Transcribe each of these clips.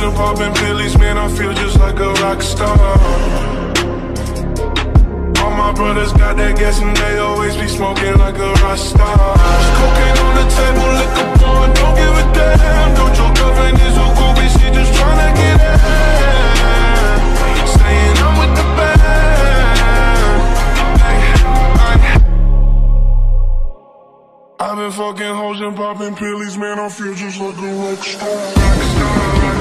and popping pillies, man, I feel just like a rock star. All my brothers got that gas and they always be smoking like a rock star. Cocaine on the table, liquor pouring, don't give a damn. Don't your girlfriend is cool, bitch, she just tryna get in. Saying I'm with the band. I've been fucking hoes and popping pillies, man, I feel just like a rock star. Watch me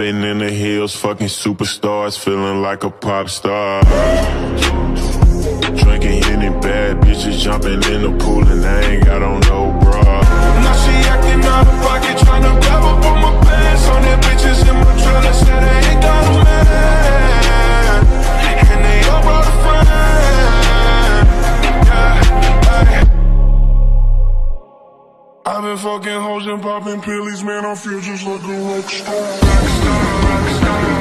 been in the hills, fucking superstars, feeling like a pop star. Drinking any bad bitches, jumping in the pool, and I ain't got on no bra. Fucking hoes and popping pillies, man. Feel just like a rock star. Rock star, rock star.